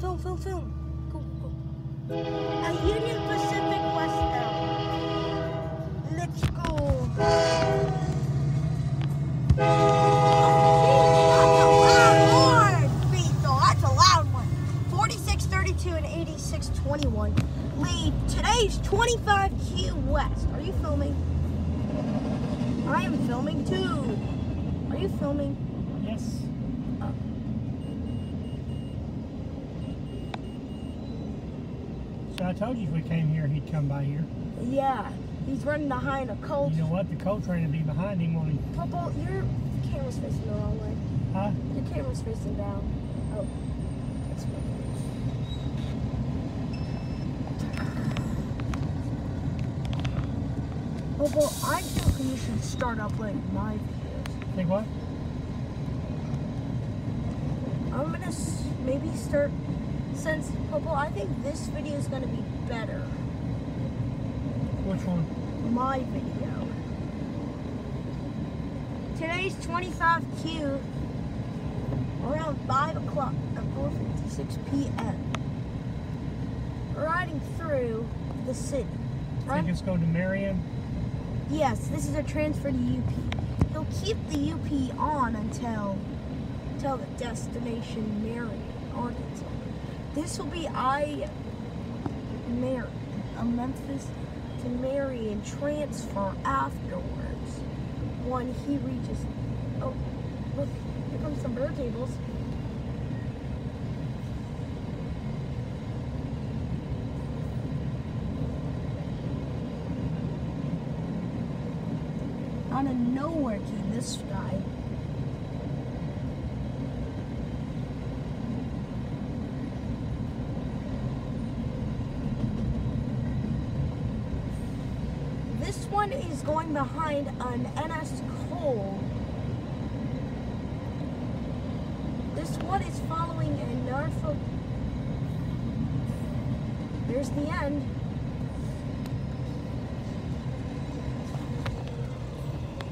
Film, film, film. Go, go. A Union Pacific Westbound. Let's go. That's a loud one. 46 32 and 86 21. Lead today's 25 Q West. Are you filming? I am filming too. Are you filming? Yes. I told you if we came here, he'd come by here. Yeah. He's running behind a colt. You know what? The coal train will be behind him when he, Popo, your camera's facing the wrong way. huh? Your camera's facing down. Oh. That's what Popo, I think you should start uploading my videos. Think what? I'm gonna s- maybe start since Popo, I think this video is gonna be better. Which one? My video. Today's 25Q around 5 o'clock at 4.56 p.m. Riding through the city. I think it's going to Marion? Yes, this is a transfer to UP. He'll keep the UP on until until the destination Marion, Arkansas. This will be I Marion, a Memphis to Marion transfer afterwards when he reaches. Oh, look, here comes some bird tables. Out of nowhere came this guy. One is going behind an NS coal. This one is following a Norfolk. There's the end.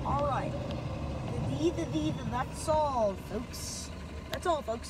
All right. The the D, the that's all, folks. That's all, folks.